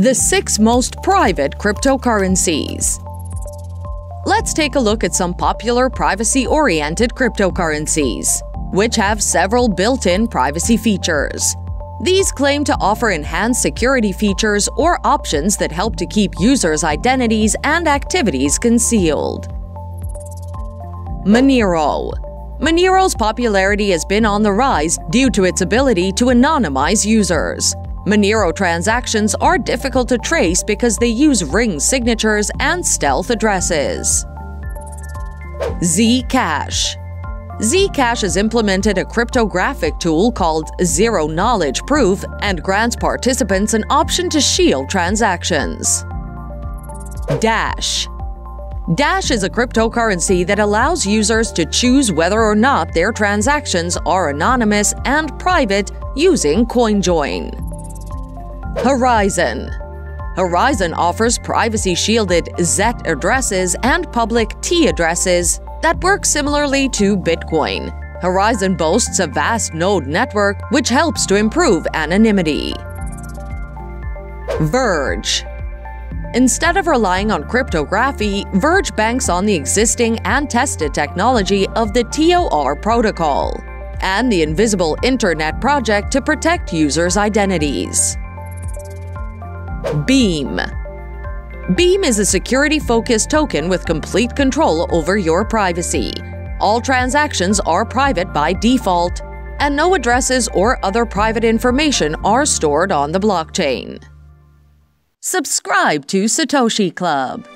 The six most private cryptocurrencies. Let's take a look at some popular privacy-oriented cryptocurrencies, which have several built-in privacy features. These claim to offer enhanced security features or options that help to keep users' identities and activities concealed. Monero Monero's popularity has been on the rise due to its ability to anonymize users. Monero transactions are difficult to trace because they use ring signatures and stealth addresses. Zcash Zcash has implemented a cryptographic tool called Zero Knowledge Proof and grants participants an option to shield transactions. Dash Dash is a cryptocurrency that allows users to choose whether or not their transactions are anonymous and private using CoinJoin. Horizen Horizon offers privacy-shielded Z addresses and public T addresses that work similarly to Bitcoin. Horizen boasts a vast node network which helps to improve anonymity. Verge Instead of relying on cryptography, Verge banks on the existing and tested technology of the TOR protocol and the Invisible Internet project to protect users' identities. Beam Beam is a security-focused token with complete control over your privacy. All transactions are private by default, and no addresses or other private information are stored on the blockchain. Subscribe to Satoshi Club.